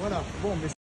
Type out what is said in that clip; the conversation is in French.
Voilà, bon, mais